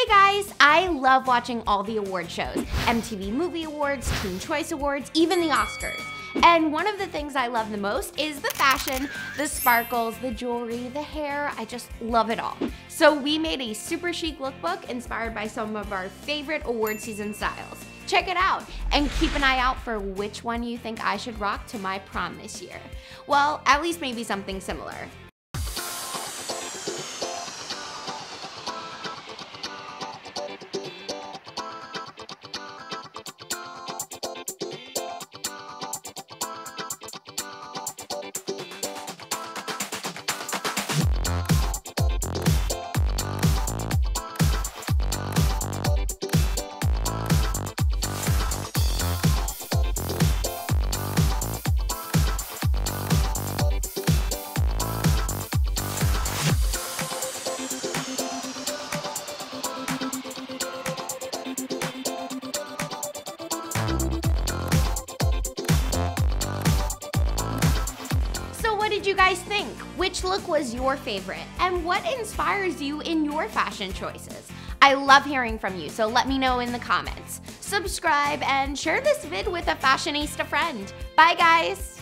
Hey guys, I love watching all the award shows MTV Movie Awards, Teen Choice Awards, even the Oscars. And one of the things I love the most is the fashion, the sparkles, the jewelry, the hair. I just love it all. So we made a super chic lookbook inspired by some of our favorite award season styles. Check it out and keep an eye out for which one you think I should rock to my prom this year. Well, at least maybe something similar. Did you guys think? Which look was your favorite? And what inspires you in your fashion choices? I love hearing from you, so let me know in the comments. Subscribe and share this vid with a fashionista friend. Bye guys!